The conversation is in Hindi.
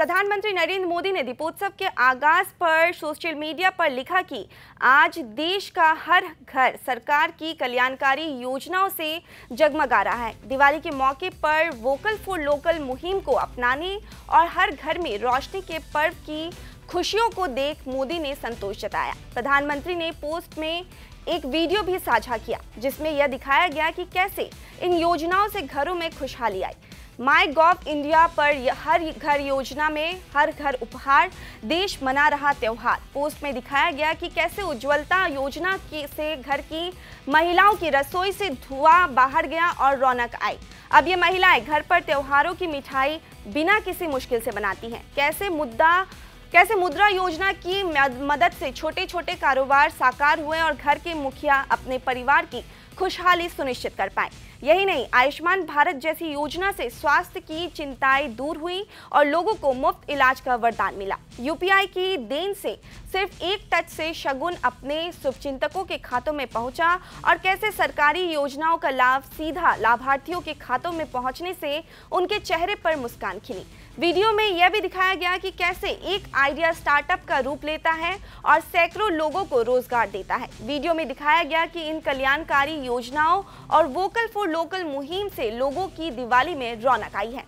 प्रधानमंत्री नरेंद्र मोदी ने दीपोत्सव के आगाज़ पर सोशल मीडिया पर लिखा कि आज देश का हर घर सरकार की कल्याणकारी योजनाओं से जगमगा रहा है। दिवाली के मौके पर वोकल फॉर लोकल मुहिम को अपनाने और हर घर में रोशनी के पर्व की खुशियों को देख मोदी ने संतोष जताया। प्रधानमंत्री ने पोस्ट में एक वीडियो भी साझा किया, जिसमें यह दिखाया गया कि कैसे इन योजनाओं से घरों में खुशहाली आई। माई गॉव इंडिया पर हर घर योजना में हर घर उपहार, देश मना रहा त्यौहार। पोस्ट में दिखाया गया कि कैसे उज्ज्वलता योजना की से घर की महिलाओं की रसोई से धुआँ बाहर गया और रौनक आई। अब ये महिलाएँ घर पर त्योहारों की मिठाई बिना किसी मुश्किल से बनाती हैं। कैसे मुद्दा, कैसे मुद्रा योजना की मदद से छोटे छोटे कारोबार साकार हुए और घर के मुखिया अपने परिवार की खुशहाली सुनिश्चित कर पाए। यही नहीं, आयुष्मान भारत जैसी योजना से स्वास्थ्य की चिंताएँ दूर हुई और लोगों को मुफ़्त इलाज का वरदान मिला। यूपीआई की देन से सिर्फ़ एक टच से शगुन अपने शुभचिंतकों के खातों में पहुँचा और कैसे सरकारी योजनाओं का लाभ सीधा लाभार्थियों के खातों में पहुँचने से उनके चेहरे पर मुस्कान खिली। वीडियो में यह भी दिखाया गया कि कैसे एक आइडिया स्टार्टअप का रूप लेता है और सैकड़ों लोगों को रोज़गार देता है। वीडियो में दिखाया गया कि इन कल्याणकारी योजनाओं और वोकल फॉर लोकल मुहिम से लोगों की दिवाली में रौनक आई है।